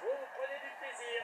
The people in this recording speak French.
Vous prenez du plaisir.